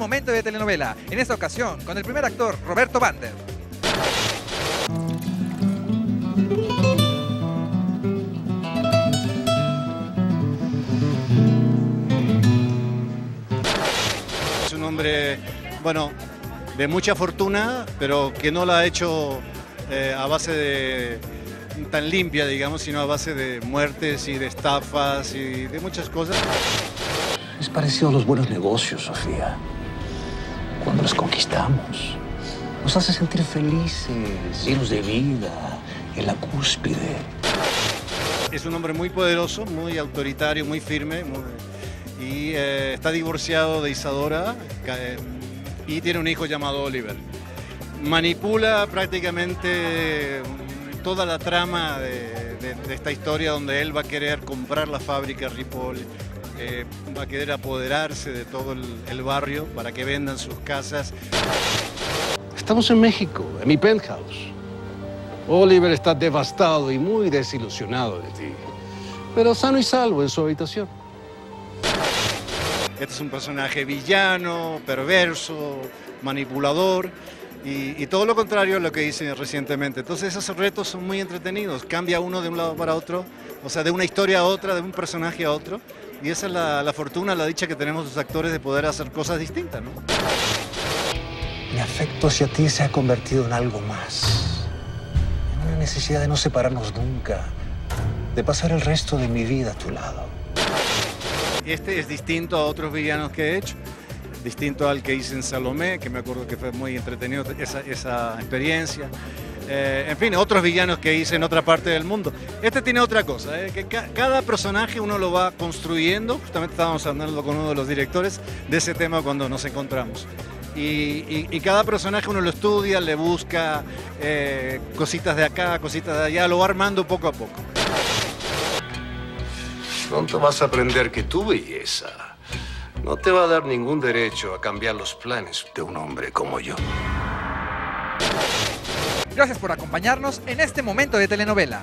momento de telenovela, en esta ocasión con el primer actor, Roberto Bander. Es un hombre, bueno, de mucha fortuna, pero que no la ha hecho eh, a base de tan limpia, digamos, sino a base de muertes y de estafas y de muchas cosas. Es parecido a los buenos negocios, Sofía. Cuando los conquistamos, nos hace sentir felices, llenos de vida, en la cúspide. Es un hombre muy poderoso, muy autoritario, muy firme, y eh, está divorciado de Isadora eh, y tiene un hijo llamado Oliver. Manipula prácticamente mm, toda la trama de- de esta historia donde él va a querer comprar la fábrica Ripoll, eh, va a querer apoderarse de todo el, el barrio para que vendan sus casas. Estamos en México, en mi penthouse. Oliver está devastado y muy desilusionado de ti. Pero sano y salvo en su habitación. Este es un personaje villano, perverso, manipulador y, y todo lo contrario a lo que hice recientemente. Entonces esos retos son muy entretenidos. Cambia uno de un lado para otro, o sea, de una historia a otra, de un personaje a otro. Y esa es la, la fortuna, la dicha que tenemos los actores de poder hacer cosas distintas, ¿no? Mi afecto hacia ti se ha convertido en algo más. En una necesidad de no separarnos nunca. De pasar el resto de mi vida a tu lado. Este es distinto a otros villanos que he hecho, distinto al que hice en Salomé, que me acuerdo que fue muy entretenido esa, esa experiencia. Eh, en fin, otros villanos que hice en otra parte del mundo. Este tiene otra cosa, eh, que ca- cada personaje uno lo va construyendo, justamente estábamos hablando con uno de los directores de ese tema cuando nos encontramos. Y cada personaje uno lo estudia, le busca eh, cositas de acá, cositas de allá, lo va armando poco a poco. Pronto vas a aprender que tu belleza no te va a dar ningún derecho a cambiar los planes de un hombre como yo. Gracias por acompañarnos en este momento de telenovela.